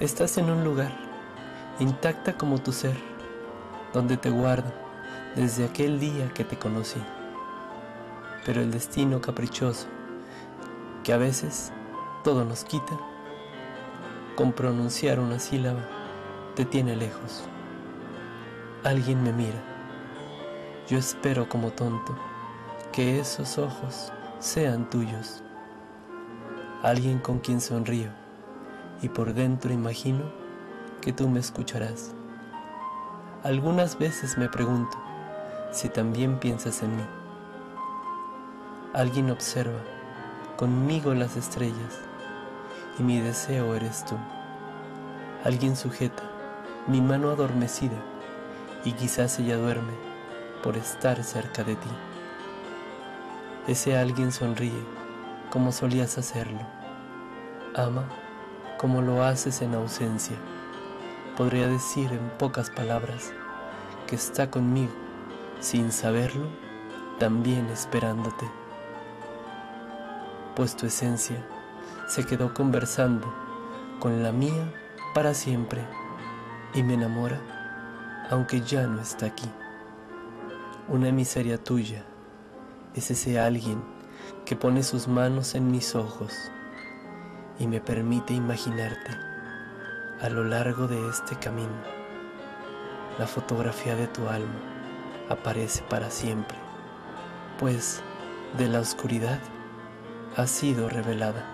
Estás en un lugar, intacta como tu ser, donde te guardo desde aquel día que te conocí. Pero el destino caprichoso, que a veces todo nos quita, con pronunciar una sílaba, te tiene lejos. Alguien me mira. Yo espero como tonto que esos ojos sean tuyos. Alguien con quien sonrío y por dentro imagino que tú me escucharás. Algunas veces me pregunto si también piensas en mí. Alguien observa conmigo las estrellas y mi deseo eres tú. Alguien sujeta mi mano adormecida y quizás ella duerme por estar cerca de ti. Ese alguien sonríe como solías hacerlo. Ama como lo haces en ausencia. Podría decir en pocas palabras que está conmigo sin saberlo, también esperándote. Pues tu esencia se quedó conversando con la mía para siempre y me enamora aunque ya no está aquí. Una miseria tuya es ese alguien que pone sus manos en mis ojos y me permite imaginarte a lo largo de este camino. La fotografía de tu alma aparece para siempre, pues de la oscuridad ha sido revelada.